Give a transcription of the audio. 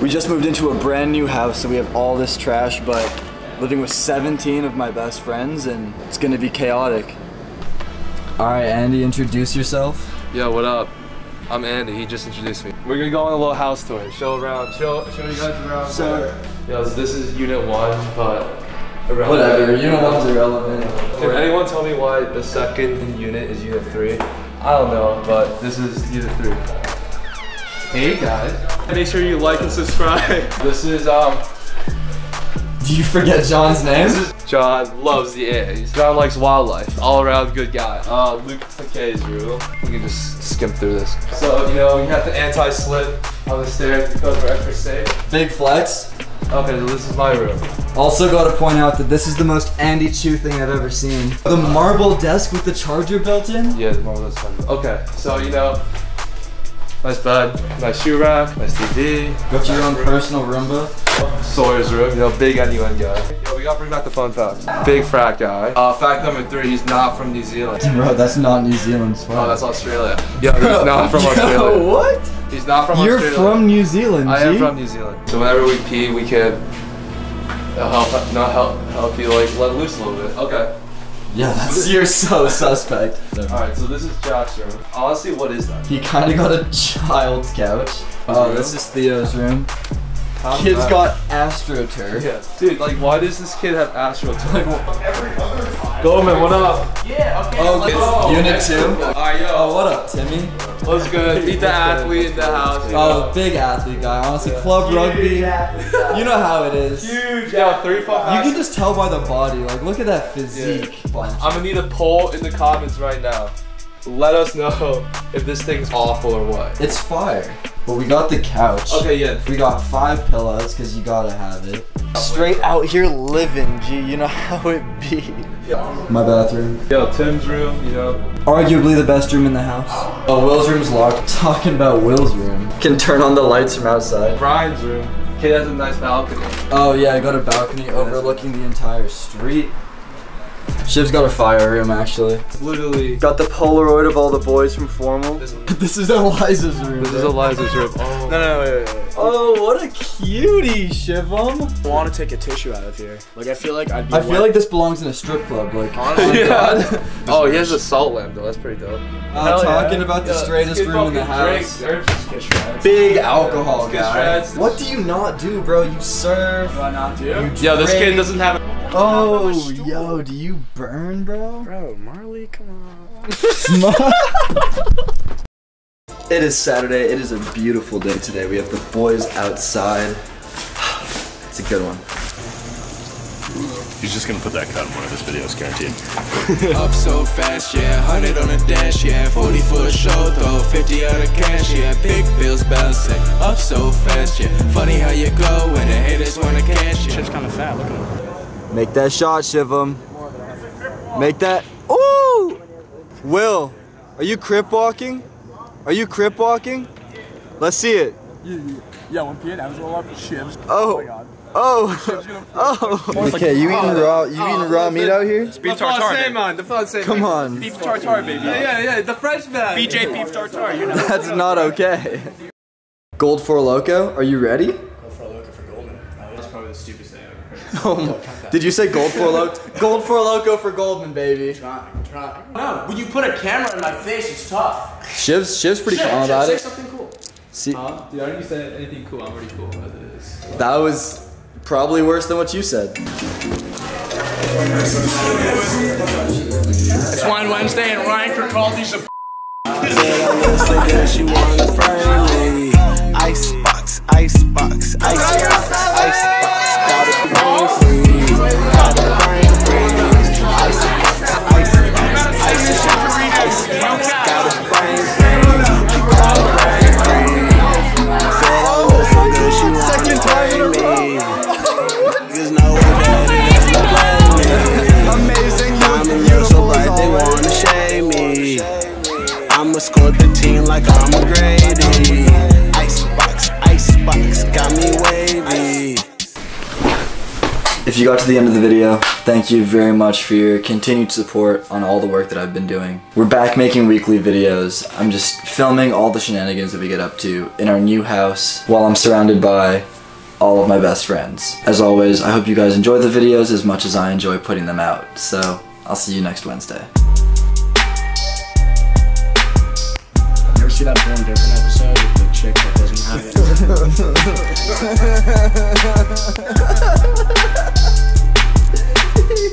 We just moved into a brand new house, so we have all this trash, but living with 17 of my best friends, and it's gonna be chaotic. All right, Andy, introduce yourself. Yo, what up? I'm Andy. He just introduced me. We're gonna go on a little house tour. Show around. Show show you guys around. So- Yo, this is Unit One, but around Whatever, unit know what's irrelevant. Can anyone tell me why the second unit is Unit Three? I don't know, but this is Unit Three. Hey guys. Make sure you like and subscribe. this is um. Do you forget John's name? John loves the A's. John likes wildlife. All around good guy. Uh, Luke McKay's room. We can just skim through this. So, you know, you have the anti-slip on the stairs because we're extra safe. Big flex. Okay, so this is my room. Also got to point out that this is the most Andy Chu thing I've ever seen. The marble desk with the charger built in. Yeah, the marvelous fun. Okay, so, you know, nice bed, nice shoe rack, nice TV. Got your own personal Roomba. Sawyer's room, you know, big NUN guy. Yo, we gotta bring back the fun facts. Big frat guy. Uh, fact number three, he's not from New Zealand. Bro, that's not New Zealand. Oh, that's Australia. Yeah, he's not from Australia. what? He's not from Australia. You're Australia. from New Zealand, I am G? from New Zealand. So whenever we pee, we can uh, help, not help, help you like let loose a little bit. Okay. Yeah, that's, you're so suspect. All right. So this is Jack's room. Honestly, what is that? He kind of got a child's couch. Oh, room? this is Theo's room. How's Kid's that? got AstroTurf. Yeah. Dude, like, why does this kid have AstroTurf? astro? Goldman, what up? Yeah, okay. Oh, it's Unit 2. Alright, yo. Oh, what up, Timmy? What's good? Meet the athlete in the house. Oh, know. big athlete guy. Honestly, club rugby. You know how it is. huge. Yeah, three five. You can just tell by the body. Like, look at that physique. bunch. I'm gonna need a poll in the comments right now. Let us know if this thing's awful or what. It's fire. But we got the couch. Okay, yeah. We got five pillows because you gotta have it. Straight out here living, G. You know how it be. My bathroom. Yo, Tim's room, you know. Arguably the best room in the house. Oh, Will's room's locked. Talking about Will's room. Can turn on the lights from outside. Brian's room. Kid has a nice balcony. Oh yeah, I got a balcony overlooking the entire street. Shiv's got a fire room actually. Literally. Got the Polaroid of all the boys from formal. This, this is Eliza's room. this is Eliza's room. Oh. No, no, wait, wait, wait. Oh, what a cutie, Shivam. I want to take a tissue out of here. Like, I feel like I'd be I feel like this belongs in a strip club. Like, Honestly, oh yeah. oh, he has a salt lamp though. That's pretty dope. Uh, I'm talking about the Yeah, straightest room in the house. drinks. They're just get shreds. Big alcohol Let's guy. What do you not do, bro? You serve. Do I not do? Yo, this kid doesn't have. Oh, a- Oh, yo, do you burn, bro? Bro, Marley, come on. It is Saturday. It is a beautiful day today. We have the boys outside. It's a good one. He's just gonna put that cut in one of his videos, guaranteed. Up so fast, yeah, 100 on the dash, yeah, 40 for a show, though, 50 out of cash, yeah, big bills bouncing. Up so fast, yeah, funny how you go when the haters wanna cash, yeah. kind of fat. Look at him. Make that shot, Shivam. Make that. Ooh! Will, are you crip walking? Are you crip walking? Let's see it. Yeah, when Pian's roll up, shivs. Oh. Oh. Oh. oh. Okay, you eating oh. raw? You eating raw oh, meat out here? It's Beef tartare. baby. man. The francais. Come on. Beef tartare, baby. Yeah, yeah, yeah. The French man. BJ beef tartare, you know. That's not okay. Gold Four Loko, are you ready? That's probably the stupidest thing I've ever heard. Oh, did you say gold Four Loko? Gold Four Loko for Goldman, baby. Trying, trying. No, when you put a camera in my face, it's tough. Shiv's, Shiv's pretty Shit, calm shit, about say it. something cool. See, Dude, I didn't say anything cool. I'm already cool as it is. that was probably worse than what you said. It's Wine Wednesday and Ryan Kirkaldy's a she wanna frame me. Icebox, icebox, icebox, icebox. Scored the team like I'm Grady. Icebox, icebox, got me wavy. If you got to the end of the video, thank you very much for your continued support on all the work that I've been doing. We're back making weekly videos. I'm just filming all the shenanigans that we get up to in our new house while I'm surrounded by all of my best friends. As always, I hope you guys enjoy the videos as much as I enjoy putting them out. So, I'll see you next Wednesday. should have done different episode with the chick that doesn't have it.